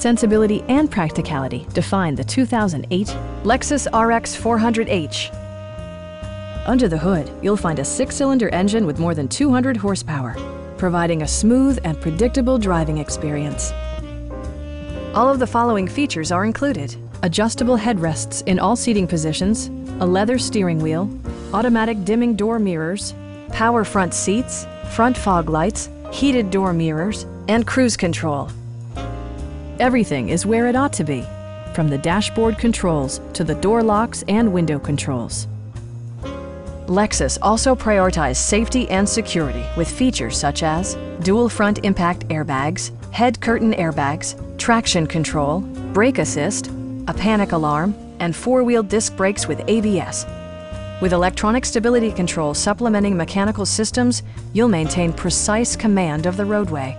sensibility, and practicality define the 2008 Lexus RX 400h. Under the hood, you'll find a six-cylinder engine with more than 200 horsepower, providing a smooth and predictable driving experience. All of the following features are included. Adjustable headrests in all seating positions, a leather steering wheel, automatic dimming door mirrors, power front seats, front fog lights, heated door mirrors, and cruise control. Everything is where it ought to be, from the dashboard controls to the door locks and window controls. Lexus also prioritized safety and security with features such as dual front impact airbags, head curtain airbags, traction control, brake assist, a panic alarm, and four-wheel disc brakes with ABS. With electronic stability control supplementing mechanical systems, you'll maintain precise command of the roadway.